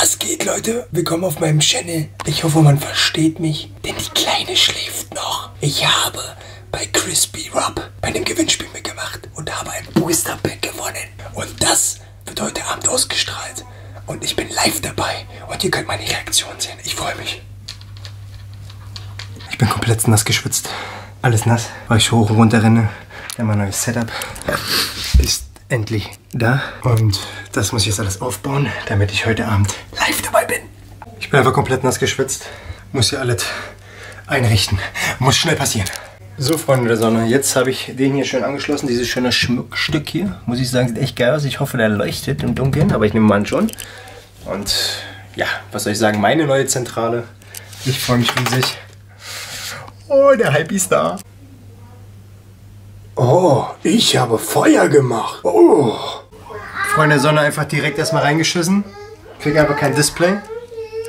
Was geht, Leute? Willkommen auf meinem Channel. Ich hoffe, man versteht mich, denn die Kleine schläft noch. Ich habe bei Crispy Rob bei einem Gewinnspiel mitgemacht und habe ein Booster Pack gewonnen. Und das wird heute Abend ausgestrahlt. Und ich bin live dabei und ihr könnt meine Reaktion sehen. Ich freue mich. Ich bin komplett nass geschwitzt. Alles nass, weil ich hoch und runter renne. Denn mein neues Setup endlich da. Und das muss ich jetzt alles aufbauen, damit ich heute Abend live dabei bin. Ich bin einfach komplett nass geschwitzt. Muss hier alles einrichten. Muss schnell passieren. So, Freunde der Sonne, jetzt habe ich den hier schön angeschlossen. Dieses schöne Schmuckstück hier. Muss ich sagen, sieht echt geil aus. Ich hoffe, der leuchtet im Dunkeln, aber ich nehme mal an schon. Und ja, was soll ich sagen, meine neue Zentrale. Ich freue mich riesig. Oh, der Hype ist da. Oh, ich habe Feuer gemacht. Oh. Freunde der Sonne einfach direkt erstmal reingeschissen. Krieg einfach kein Display.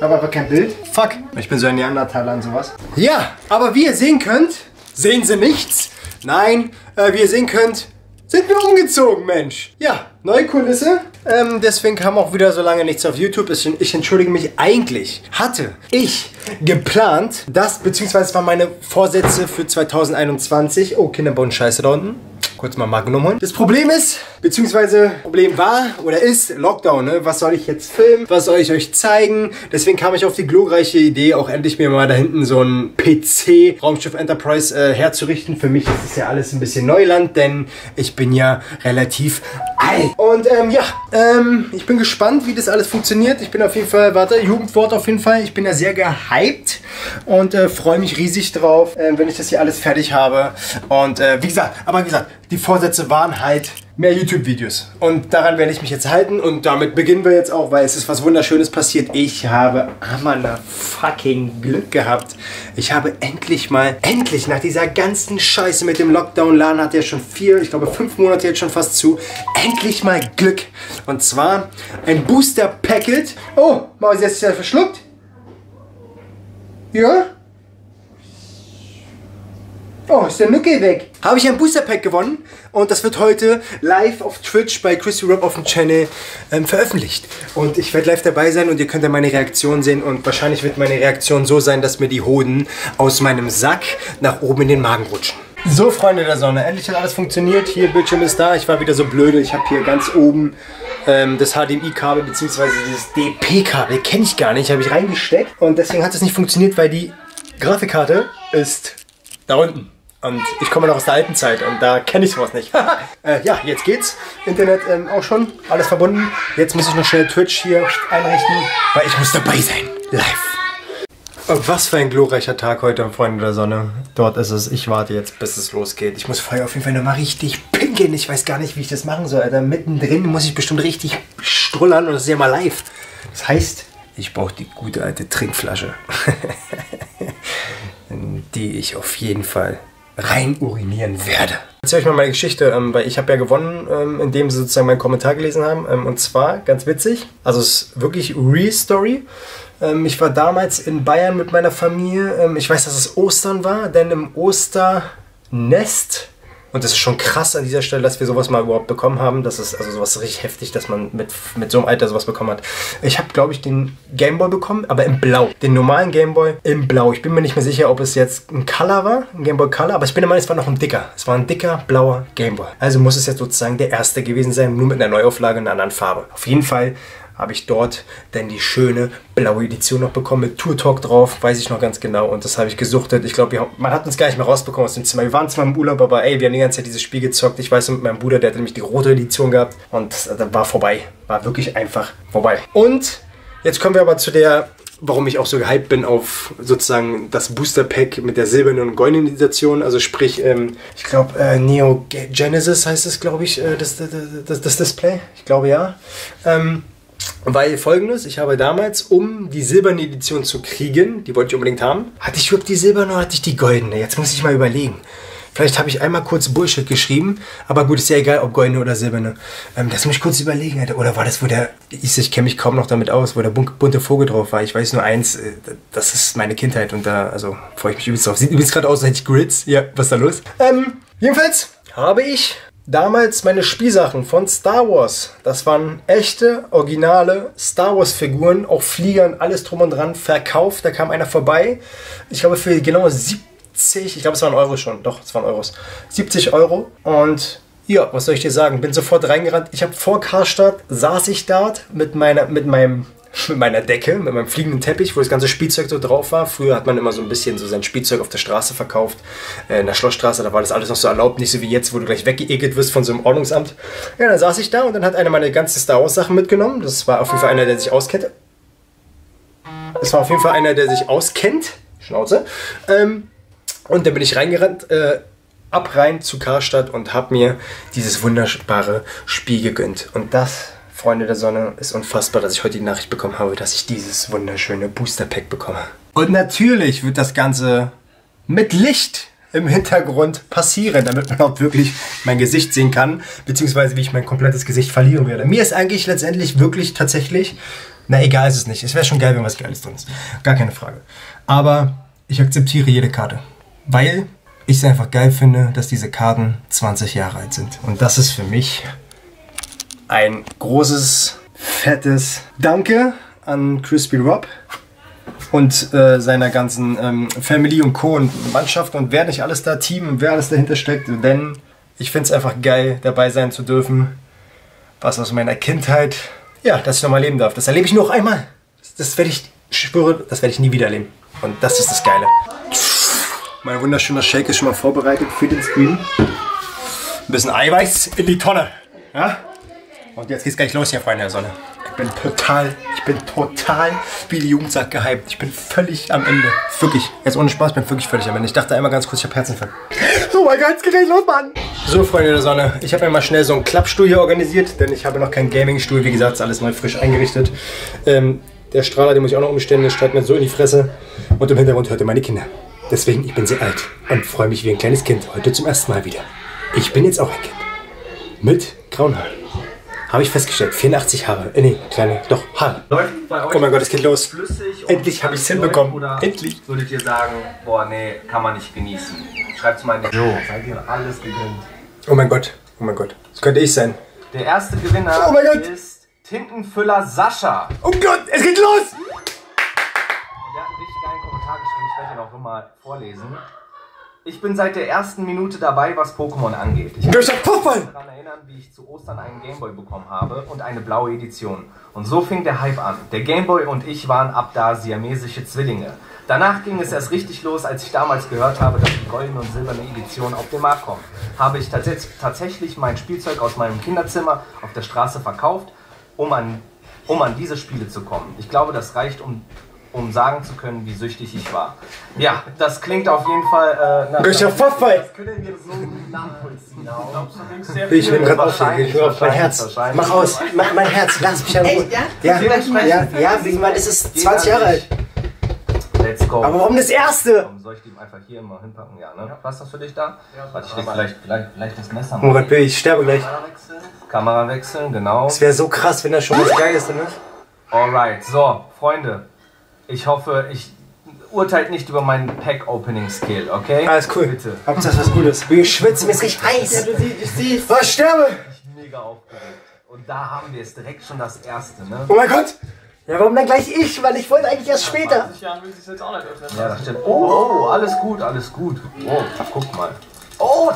Habe aber kein Bild. Fuck. Ich bin so ein Neandertaler und sowas. Ja, aber wie ihr sehen könnt, sehen sie nichts. Nein, äh, wie ihr sehen könnt, sind wir umgezogen, Mensch. Ja, neue Kulisse. Ähm, deswegen kam auch wieder so lange nichts auf YouTube. Ich entschuldige mich. Eigentlich hatte ich geplant, das, beziehungsweise es waren meine Vorsätze für 2021. Oh, Kinderbauen Scheiße da unten kurz mal Magnum holen. Das Problem ist, beziehungsweise Problem war oder ist Lockdown. Ne? Was soll ich jetzt filmen? Was soll ich euch zeigen? Deswegen kam ich auf die glorreiche Idee, auch endlich mir mal da hinten so ein PC Raumschiff Enterprise äh, herzurichten. Für mich ist das ja alles ein bisschen Neuland, denn ich bin ja relativ alt. Und ähm, ja, ähm, ich bin gespannt, wie das alles funktioniert. Ich bin auf jeden Fall, warte, Jugendwort auf jeden Fall. Ich bin ja sehr gehypt und äh, freue mich riesig drauf, äh, wenn ich das hier alles fertig habe. Und äh, wie gesagt, aber wie gesagt, die Vorsätze waren halt mehr YouTube-Videos. Und daran werde ich mich jetzt halten und damit beginnen wir jetzt auch, weil es ist was Wunderschönes passiert. Ich habe Amanda fucking Glück gehabt. Ich habe endlich mal, endlich nach dieser ganzen Scheiße mit dem Lockdown, Laden hat ja schon vier, ich glaube fünf Monate jetzt schon fast zu, endlich mal Glück. Und zwar ein Booster-Packet. Oh, Maus, jetzt ist ja verschluckt. Ja? Oh, ist der Nuckel weg. Habe ich ein Booster Pack gewonnen und das wird heute live auf Twitch bei Chrissy Rob auf dem Channel ähm, veröffentlicht. Und ich werde live dabei sein und ihr könnt dann meine Reaktion sehen und wahrscheinlich wird meine Reaktion so sein, dass mir die Hoden aus meinem Sack nach oben in den Magen rutschen. So, Freunde der Sonne, endlich hat alles funktioniert. Hier, Bildschirm ist da. Ich war wieder so blöde. Ich habe hier ganz oben ähm, das HDMI-Kabel bzw. dieses DP-Kabel. Kenne ich gar nicht, habe ich reingesteckt. Und deswegen hat es nicht funktioniert, weil die Grafikkarte ist da unten. Und ich komme noch aus der alten Zeit und da kenne ich sowas nicht. äh, ja, jetzt geht's. Internet ähm, auch schon, alles verbunden. Jetzt muss ich noch schnell Twitch hier einrichten, weil ich muss dabei sein. Live. Oh, was für ein glorreicher Tag heute, Freunde der Sonne. Dort ist es. Ich warte jetzt, bis es losgeht. Ich muss vorher auf jeden Fall nochmal richtig pinkeln. Ich weiß gar nicht, wie ich das machen soll. Alter. Mittendrin muss ich bestimmt richtig strullern und das ist ja mal live. Das heißt, ich brauche die gute alte Trinkflasche. die ich auf jeden Fall rein urinieren werde. Erzähl euch mal meine Geschichte, ähm, weil ich habe ja gewonnen, ähm, indem sie sozusagen meinen Kommentar gelesen haben. Ähm, und zwar, ganz witzig, also es ist wirklich Real Story. Ähm, ich war damals in Bayern mit meiner Familie. Ich weiß, dass es Ostern war, denn im Osternest und das ist schon krass an dieser Stelle, dass wir sowas mal überhaupt bekommen haben. Das ist also sowas richtig heftig, dass man mit, mit so einem Alter sowas bekommen hat. Ich habe, glaube ich, den Gameboy bekommen, aber in Blau. Den normalen Gameboy in Blau. Ich bin mir nicht mehr sicher, ob es jetzt ein Color war, ein Gameboy Color, aber ich bin der Meinung, es war noch ein dicker. Es war ein dicker, blauer Gameboy. Also muss es jetzt sozusagen der erste gewesen sein, nur mit einer Neuauflage in einer anderen Farbe. Auf jeden Fall habe ich dort dann die schöne blaue Edition noch bekommen mit Tour Talk drauf, weiß ich noch ganz genau. Und das habe ich gesuchtet. Ich glaube, man hat uns gar nicht mehr rausbekommen aus dem Zimmer. Wir waren zwar im Urlaub, aber ey, wir haben die ganze Zeit dieses Spiel gezockt. Ich weiß mit meinem Bruder, der hat nämlich die rote Edition gehabt. Und das, das war vorbei. War wirklich einfach vorbei. Und jetzt kommen wir aber zu der warum ich auch so gehypt bin auf sozusagen das Booster Pack mit der silbernen und goldenen Edition. Also sprich, ähm, ich glaube äh, Neo Genesis heißt es, glaube ich, äh, das, das, das, das, Display. Ich glaube ja. Ähm, weil folgendes, ich habe damals, um die silberne Edition zu kriegen, die wollte ich unbedingt haben, hatte ich überhaupt die silberne oder hatte ich die goldene? Jetzt muss ich mal überlegen. Vielleicht habe ich einmal kurz Bullshit geschrieben, aber gut, ist ja egal, ob goldene oder silberne. Ähm, das muss ich kurz überlegen, Alter. Oder war das, wo der, ich, ich kenne mich kaum noch damit aus, wo der bunte Vogel drauf war. Ich weiß nur eins, äh, das ist meine Kindheit und da, also, freue ich mich übelst drauf. Sieht übrigens gerade aus, als hätte ich Grids. Ja, was ist da los? Ähm, jedenfalls habe ich damals meine Spielsachen von Star Wars. Das waren echte, originale Star Wars Figuren, auch Flieger und alles drum und dran verkauft. Da kam einer vorbei. Ich glaube für genau 70, ich glaube es waren Euro schon, doch, es waren Euros. 70 Euro und ja, was soll ich dir sagen? Bin sofort reingerannt. Ich habe vor Karstadt saß ich dort mit meiner, mit meinem mit meiner Decke, mit meinem fliegenden Teppich, wo das ganze Spielzeug so drauf war. Früher hat man immer so ein bisschen so sein Spielzeug auf der Straße verkauft, äh, in der Schlossstraße, da war das alles noch so erlaubt, nicht so wie jetzt, wo du gleich weggeekelt wirst von so einem Ordnungsamt. Ja, dann saß ich da und dann hat einer meine ganzen Star Wars Sachen mitgenommen. Das war auf jeden Fall einer, der sich auskennt. Das war auf jeden Fall einer, der sich auskennt. Schnauze. Ähm, und dann bin ich reingerannt, äh, ab rein zu Karstadt und habe mir dieses wunderbare Spiel gegönnt. Und das Freunde der Sonne, ist unfassbar, dass ich heute die Nachricht bekommen habe, dass ich dieses wunderschöne Booster Pack bekomme. Und natürlich wird das Ganze mit Licht im Hintergrund passieren, damit man auch wirklich mein Gesicht sehen kann, beziehungsweise wie ich mein komplettes Gesicht verlieren werde. Mir ist eigentlich letztendlich wirklich tatsächlich, na egal ist es nicht. Es wäre schon geil, wenn was Geiles drin ist. Gar keine Frage. Aber ich akzeptiere jede Karte, weil ich es einfach geil finde, dass diese Karten 20 Jahre alt sind. Und das ist für mich ein großes, fettes Danke an Crispy Rob und äh, seiner ganzen ähm, Family und Co. und Mannschaft und wer nicht alles da, Team und wer alles dahinter steckt, denn ich finde es einfach geil, dabei sein zu dürfen. Was aus meiner Kindheit, ja, dass ich nochmal leben darf. Das erlebe ich nur noch einmal. Das, das werde ich, ich schwöre, das werde ich nie wieder erleben. Und das ist das Geile. Mein wunderschöner Shake ist schon mal vorbereitet für den Screen. Ein bisschen Eiweiß in die Tonne. Ja? Und jetzt geht's gleich los hier, Freunde der Sonne. Ich bin total, ich bin total wie die Jugend sagt gehypt. Ich bin völlig am Ende. Wirklich, jetzt ohne Spaß, ich bin wirklich völlig am Ende. Ich dachte einmal ganz kurz, ich habe Herzinfarkt. Oh mein Gott, es geht gleich los, Mann. So, Freunde der Sonne, ich habe mir mal schnell so einen Klappstuhl hier organisiert, denn ich habe noch keinen Gamingstuhl. Wie gesagt, ist alles neu frisch eingerichtet. Ähm, der Strahler, den muss ich auch noch umstellen, der steigt mir so in die Fresse. Und im Hintergrund hört ihr meine Kinder. Deswegen, ich bin sehr alt und freue mich wie ein kleines Kind heute zum ersten Mal wieder. Ich bin jetzt auch ein Kind. Mit grauen Haaren. Habe ich festgestellt. 84 Haare. Äh, nee, kleine. Doch, Haare. Läuft bei euch Oh mein Gott, es geht los. Endlich habe ich es hinbekommen. Oder Endlich. würdet ihr sagen, boah, nee, kann man nicht genießen? Schreibt mal in die so. Seid ihr alles gegönnt. Oh mein Gott. Oh mein Gott. Das könnte ich sein. Der erste Gewinner Oh mein Gott. ist Tintenfüller Sascha. Oh Gott, es geht los! Und der hat einen richtig geilen Kommentar geschrieben, ich werde ihn auch immer vorlesen. Ich bin seit der ersten Minute dabei, was Pokémon angeht. Ich den Puffball! daran erinnern, wie ich zu Ostern einen Gameboy bekommen habe und eine blaue Edition. Und so fing der Hype an. Der Gameboy und ich waren ab da siamesische Zwillinge. Danach ging es erst richtig los, als ich damals gehört habe, dass die goldene und silberne Edition auf den Markt kommt. Habe ich tats tatsächlich mein Spielzeug aus meinem Kinderzimmer auf der Straße verkauft, um an, um an diese Spiele zu kommen. Ich glaube, das reicht, um, um sagen zu können, wie süchtig ich war. Ja, das klingt auf jeden Fall äh, nach... Durch den Puffball! Können wir so nachvollziehen. Ich bin gerade aufgeregt. Ich höre auf mein Herz. Mach aus. Mach mein Herz. Lass mich an Ruhe. Echt, ja? Ja, ja, ja. Wie man ist es 20 Jahre alt. Let's go. Aber warum das erste? Warum soll ich die einfach hier immer hinpacken? Ja, ne? Passt das für dich da? Warte, ich leg vielleicht, vielleicht, vielleicht das Messer mal. Murat, ich sterbe gleich. Kamera wechseln. Kamera wechseln, genau. Es wäre so krass, wenn da schon was drin ist. Alright, so, Freunde. Ich hoffe, ich urteilt nicht über meinen Pack-Opening-Skill, okay? Alles cool. Bitte. Hauptsache was Gutes. Ich schwitze, mir ist richtig heiß. Du siehst, ich siehst. Oh, ich sterbe! Ich bin mega aufgeregt. Und da haben wir es direkt schon das erste, ne? Oh mein Gott! Ja, warum dann gleich ich? Weil ich wollte eigentlich erst später. Ja, das stimmt. Oh, oh, alles gut, alles gut. Oh, guck mal. Oh,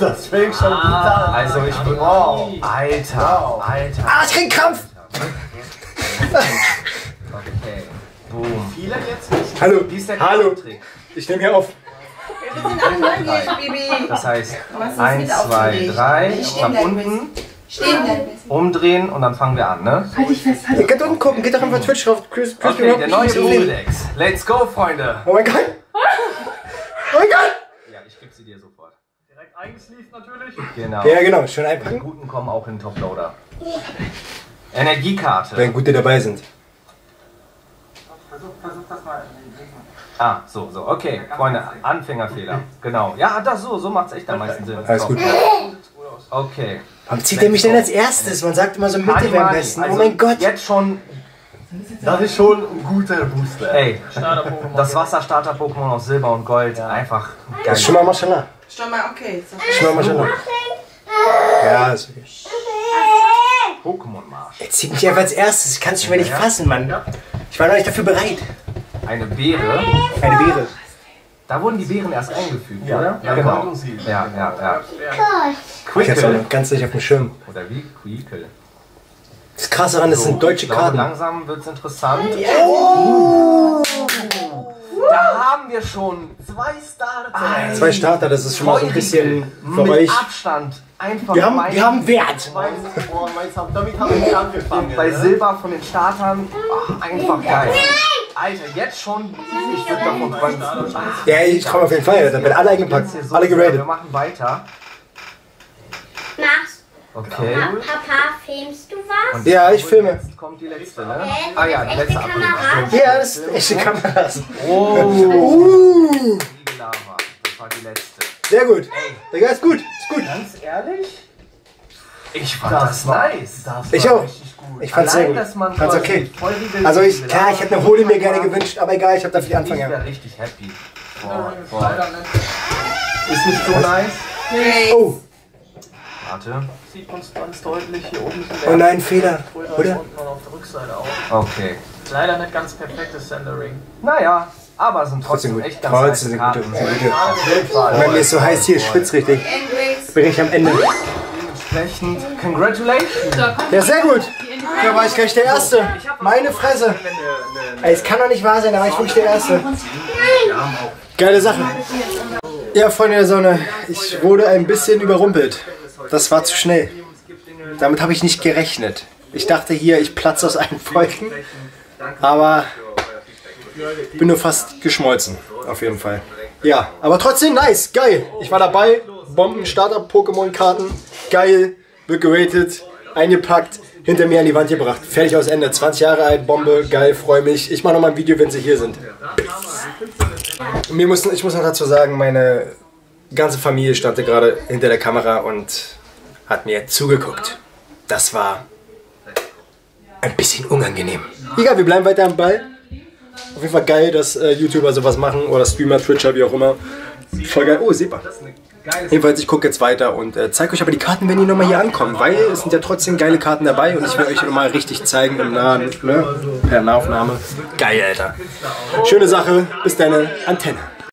das fängt schon gut an. Also ich bin. Oh, Alter, Alter. Ah, ich krieg Krampf! Boom. Viele jetzt. Hallo, Wie ist der hallo. Ich nehme hier auf. Wir sind alle neugierig, Baby. Das heißt, Was ist 1, mit 2, aufgeregt? 3, Ich steh nach unten, Stehen bleiben. umdrehen und dann fangen wir an, ne? Halt dich fest, halt Ihr könnt unten gucken, geht doch einfach Twitch drauf. Chris, Chris Okay, der neue Pokédex. Let's go, Freunde. Oh mein Gott! Oh mein Gott! Ja, ich gebe sie dir sofort. Direkt eingesleeved natürlich. Genau. Ja, genau, schön Die einpacken. guten kommen auch in den Toploader. Energiekarte. Wenn gute dabei sind. Versuch, versuch das mal. Ah, so, so, okay, Freunde, Anfängerfehler. Genau. Ja, das so, so macht es echt am meisten Sinn. Alles gut. Okay. Warum zieht er mich denn als erstes? Man sagt immer so Mitte wäre am besten. also Oh mein Gott! Jetzt schon, Das ist schon ein guter Booster. ey, das Wasserstarter-Pokémon aus Silber und Gold, einfach geil. Das ist schon mal Maschallah. Schon mal okay. Schon mal Maschallah. Ja, ist okay. Pokémon-Marsch. Jetzt zieht mich einfach als erstes. Ich kann es schon wieder nicht fassen, Mann. Ich war noch nicht dafür bereit. Eine Beere. Eine Beere. Da wurden die Beeren erst eingefügt, Ja, oder? ja, genau. sie. Ja, ja, ja. Ich hab's auch Quickle. ganz nicht auf dem Schirm. Oder wie? Quickle. Das Krasse daran, das sind deutsche Ich glaube, Karten. Langsam wird's interessant. Oh! Da haben wir schon zwei Starter. Zwei Starter, das ist schon mal so ein bisschen für Mit euch. Abstand. Einfach Wir haben, mein- wir haben Wert. Meins, boah, meins haben, damit haben wir nicht angefangen. bei ne? Silber von den Startern ach, einfach geil. Alter, jetzt schon, ich würde davon träumen. Ja, ich komme auf jeden Fall. Dann werden alle eingepackt. Jetzt hier so Alle geradet. Wir machen weiter. Machst Okay. Pa- Papa, filmst du was? Und Ja, ich filme. Jetzt kommt die letzte, ne? Äh, Ah ja, die letzte Kamera? Ja, das sind echte Kameras. Oh, Uh, die Lava. Das war die letzte. sehr gut. Digga, ist gut. Ist gut. Ganz ehrlich? Ich fand das, nice. Das Ich war auch. Ich fand's sehr Allein, gut. dass man Fand's okay. Also ich, klar, ich hätte eine Hole mir gerne gewünscht, aber egal, ich habe dafür die Ich Anfänger. wäre richtig happy. Boah, boah. Ist nicht so nice. Oh, Warte. Sieht man es ganz deutlich. Hier oben oh nein, Fehler. Oder? Okay. Leider nicht ganz perfektes Rendering. Naja, aber sind Trotzdem trotzdem gut. echt ganz Trotzdem sind Karten. gute. Wenn mir ist so heiß hier, ich schwitze richtig. Bin ich am Ende. Dementsprechend, congratulations. Ja, sehr gut. Da war ich gleich der Erste. Meine Fresse. Ey, es kann doch nicht wahr sein, da war ich wirklich der Erste. Geile Sache. Ja, Freunde der Sonne, ich wurde ein bisschen überrumpelt. Das war zu schnell. Damit habe ich nicht gerechnet. Ich dachte hier, ich platze aus allen Wolken. Aber bin nur fast geschmolzen. Auf jeden Fall. Ja, aber trotzdem nice, geil. Ich war dabei. Bomben, Starter-Pokémon-Karten. Geil. Wird geratet. Eingepackt. Hinter mir an die Wand gebracht. Fertig aus Ende. 20 Jahre alt, Bombe, geil, freue mich. Ich mache nochmal ein Video, wenn sie hier sind. Mir muss, ich muss noch dazu sagen, meine ganze Familie stand gerade hinter der Kamera und hat mir zugeguckt. Das war ein bisschen unangenehm. Egal, wir bleiben weiter am Ball. Auf jeden Fall geil, dass äh, YouTuber sowas machen oder Streamer, Twitcher, wie auch immer. Voll geil. Oh, Sepa. Jedenfalls, ich gucke jetzt weiter und äh, zeige euch aber die Karten, wenn die nochmal hier ankommen, weil es sind ja trotzdem geile Karten dabei und ich will euch nochmal richtig zeigen im Nahen, ne? per Nahaufnahme. Geil, Alter. Schöne Sache. Bis deine Antenne.